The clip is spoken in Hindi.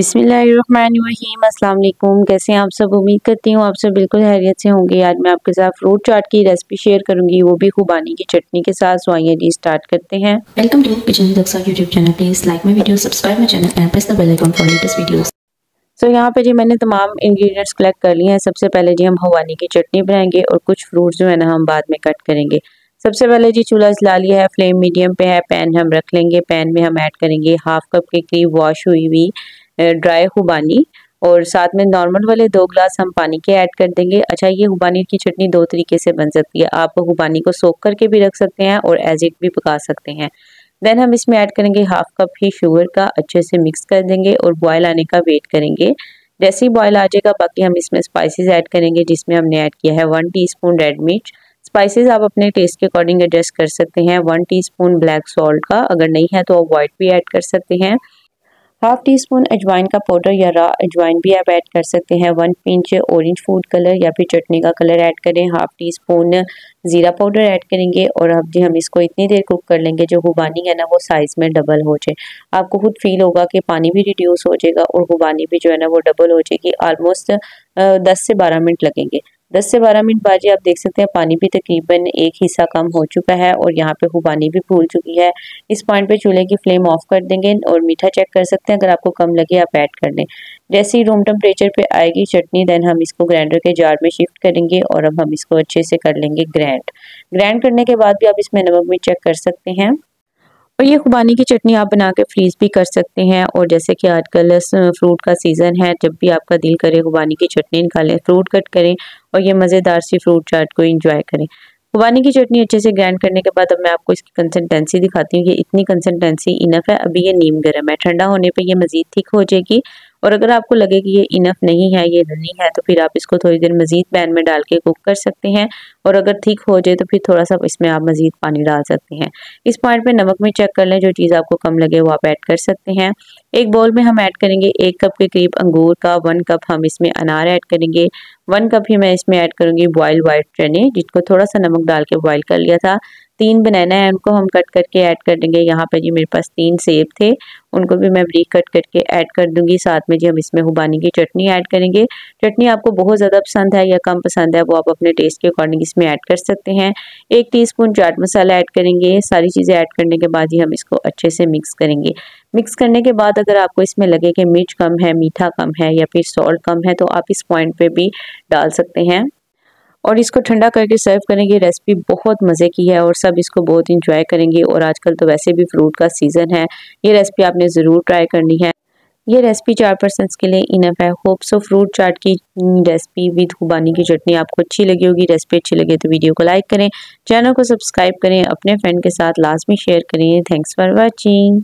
बिस्मिल्लाहिर्रहमानिर्रहीम। अस्सलाम वालेकुम कैसे हैं आप सब? उम्मीद करती हूँ आप सब बिल्कुल हैरियत से होंगे। आज मैं आपके साथ फ्रूट चाट की रेसिपी शेयर करूँगी। वो भी खुबानी की चटनी के साथ। सो आइए जी स्टार्ट करते हैं। Welcome to kitchen YouTube channel please like my video subscribe my channel and press the bell icon for latest videos so यहाँ पे जी मैंने तमाम इंग्रेडिएंट्स कलेक्ट कर लिए हैं। सबसे पहले जी हम खुबानी की चटनी बनाएँगे और कुछ फ्रूट जो है ना हम बाद में कट करेंगे। सबसे पहले जी चूल्हा जला लिया है। फ्लेम मीडियम पे है। पैन हम रख लेंगे। पैन में हम ऐड करेंगे। हाफ़ कप के करीब वॉश हुई हुई ड्राई खुबानी और साथ में नॉर्मल वाले दो ग्लास हम पानी के ऐड कर देंगे। अच्छा ये हुबानी की चटनी दो तरीके से बन सकती है। आप हुबानी को सोख करके भी रख सकते हैं और एज इट भी पका सकते हैं। देन हम इसमें ऐड करेंगे हाफ़ कप ही शुगर का अच्छे से मिक्स कर देंगे और बॉयल आने का वेट करेंगे। जैसे ही बॉयल आ जाएगा, बाकी हम इसमें स्पाइसेस ऐड करेंगे, जिसमें हमने ऐड किया है वन टीस्पून रेड मिर्च स्पाइसेस आप अपने टेस्ट के अकॉर्डिंग एडजस्ट कर सकते हैं। वन टीस्पून ब्लैक सॉल्ट का, अगर नहीं है तो आप वाइट भी ऐड कर सकते हैं। हाफ़ टी स्पून अजवाइन का पाउडर या रा अजवाइन भी आप ऐड कर सकते हैं। One pinch orange food colour या फिर चटनी का कलर ऐड करें। हाफ़ टी स्पून ज़ीरा पाउडर ऐड करेंगे और अब जी हम इसको इतनी देर कुक कर लेंगे, जो हुबानी है ना, वो साइज़ में डबल हो जाए। आपको खुद फील होगा कि पानी भी रिड्यूस हो जाएगा और हुबानी भी जो है ना, वो डबल हो जाएगी। ऑलमोस्ट दस से बारह मिनट लगेंगे। 10 से 12 मिनट बाद आप देख सकते हैं, पानी भी तकरीबन एक हिस्सा कम हो चुका है और यहाँ पे खुबानी भी फूल चुकी है। इस पॉइंट पे चूल्हे की फ्लेम ऑफ़ कर देंगे और मीठा चेक कर सकते हैं। अगर आपको कम लगे, आप ऐड कर लें। जैसे ही रूम टेम्परेचर पे आएगी चटनी देन हम इसको ग्राइंडर के जार में शिफ्ट करेंगे और अब हम इसको अच्छे से कर लेंगे ग्रैंड ग्राइंड करने के बाद भी आप इसमें नमक भी चेक कर सकते हैं। और ये खुबानी की चटनी आप बना के फ्रीज़ भी कर सकते हैं और जैसे कि आजकल फ्रूट का सीज़न है, जब भी आपका दिल करे खुबानी की चटनी निकालें फ्रूट कट करें और ये मज़ेदार सी फ्रूट चाट को इंजॉय करें। खुबानी की चटनी अच्छे से ग्राइंड करने के बाद अब मैं आपको इसकी कंसिस्टेंसी दिखाती हूँ। ये इतनी कंसिस्टेंसी इनफ है, अभी ये नीम गर्म है, ठंडा होने पर यह मज़ीद ठीक हो जाएगी। और अगर आपको लगे कि ये इनफ नहीं है, ये नहीं है तो फिर आप इसको थोड़ी देर मज़ीद पैन में डाल के कुक कर सकते हैं। और अगर ठीक हो जाए तो फिर थोड़ा सा इसमें आप मज़ीद पानी डाल सकते हैं। इस पॉइंट पे नमक में चेक कर लें, जो चीज़ आपको कम लगे, वो आप ऐड कर सकते हैं। एक बाउल में हम ऐड करेंगे एक कप के करीब अंगूर का वन कप हम इसमें अनार ऐड करेंगे। वन कप ही मैं इसमें ऐड करूँगी बॉयल वाइट चने जिसको थोड़ा सा नमक डाल के बॉयल कर लिया था। तीन बनाना है, उनको हम कट करके ऐड कर देंगे। यहाँ पर जी मेरे पास तीन सेब थे, उनको भी मैं ब्रीक कट करके ऐड कर दूँगी। साथ में जी हम इसमें हुबानी की चटनी ऐड करेंगे। चटनी आपको बहुत ज़्यादा पसंद है या कम पसंद है, वो आप अपने टेस्ट के अकॉर्डिंग इसमें ऐड कर सकते हैं। एक टीस्पून चाट मसाला ऐड करेंगे। सारी चीज़ें ऐड करने के बाद ही हम इसको अच्छे से मिक्स करेंगे। मिक्स करने के बाद अगर आपको इसमें लगे कि मिर्च कम है, मीठा कम है या फिर सॉल्ट कम है तो आप इस पॉइंट पर भी डाल सकते हैं। और इसको ठंडा करके सर्व करेंगे रेसिपी बहुत मज़े की है और सब इसको बहुत इंजॉय करेंगे और आजकल तो वैसे भी फ्रूट का सीज़न है। ये रेसिपी आपने ज़रूर ट्राई करनी है। ये रेसिपी चार पर्सन के लिए इनफ है। होप सो फ्रूट चाट की रेसिपी विद खुबानी की चटनी आपको अच्छी लगी होगी। रेसिपी अच्छी लगे तो वीडियो को लाइक करें। चैनल को सब्सक्राइब करें। अपने फ्रेंड के साथ लाजमी शेयर करें। Thanks for watching